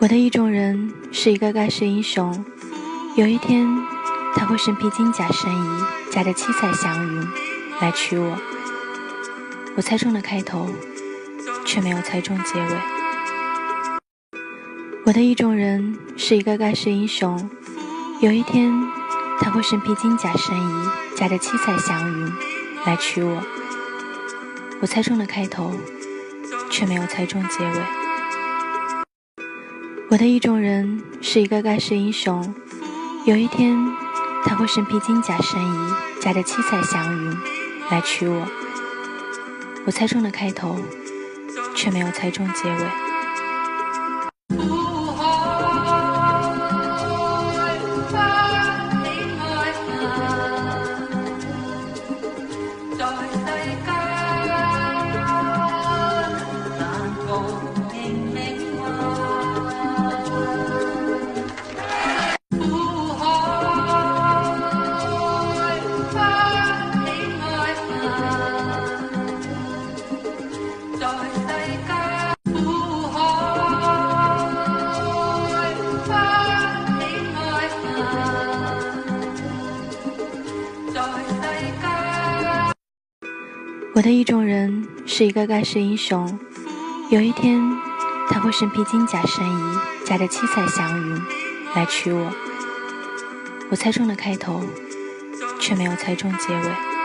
我的意中人是一个盖世英雄，有一天他会身披金甲神衣，驾着七彩祥云来娶我。我猜中了开头。却没有猜中结尾。我的意中人是一个盖世英雄，有一天他会身披金甲圣衣，驾着七彩祥云来娶我。我猜中了开头，却没有猜中结尾。我的意中人是一个盖世英雄，有一天他会身披金甲圣衣，驾着七彩祥云来娶我。我猜中了开头，却没有猜中结尾。我的意中人是一个盖世英雄，有一天他会身披金甲神衣，驾着七彩祥云来娶我。我猜中了开头，却没有猜中结尾。